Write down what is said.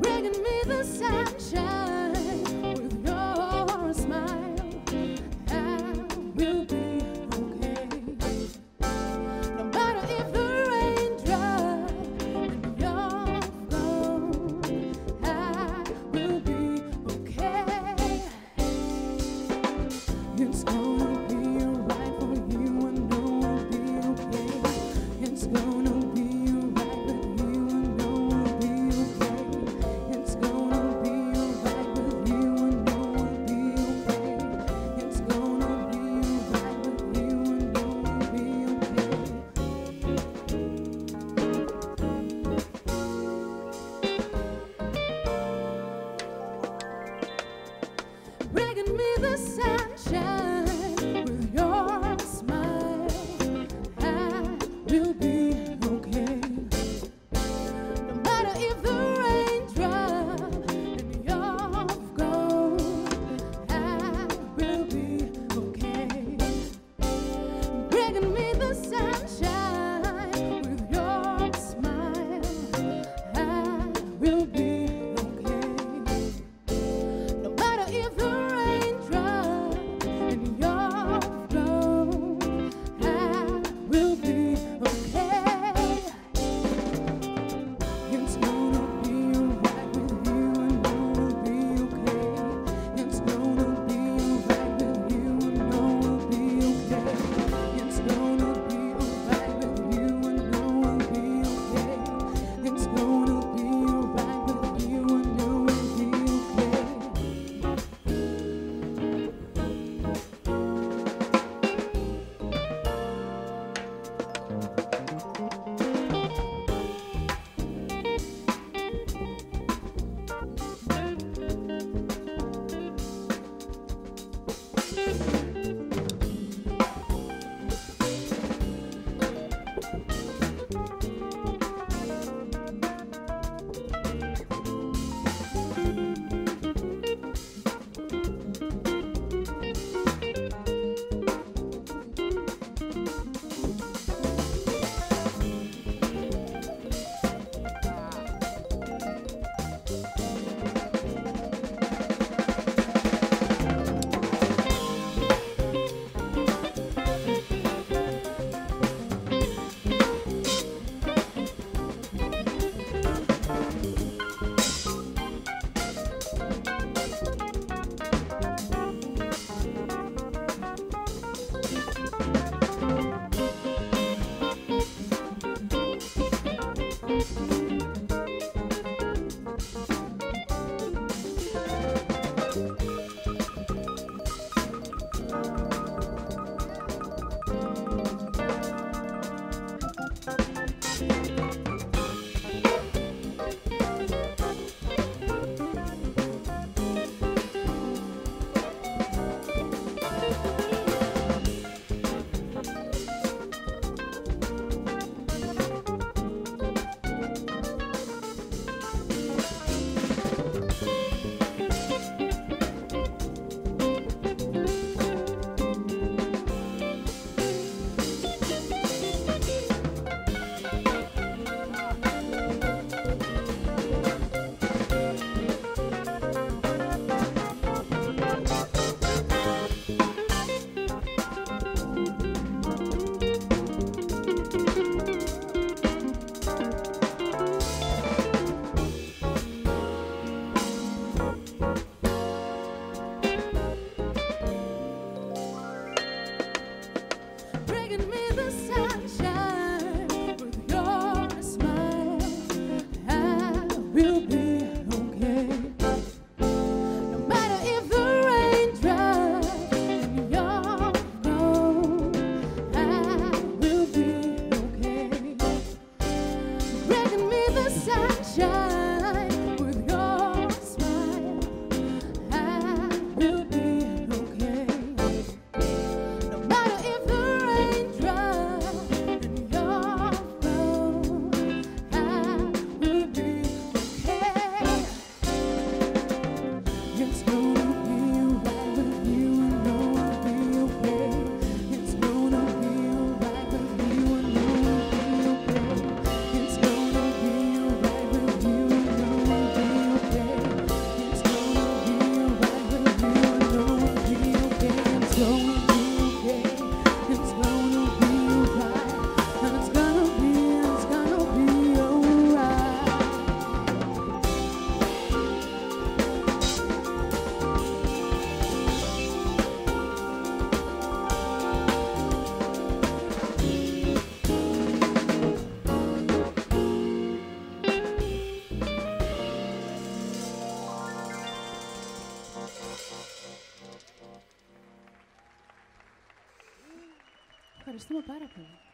Bringing me the sunshine bringing me the sunshine just Estão a par.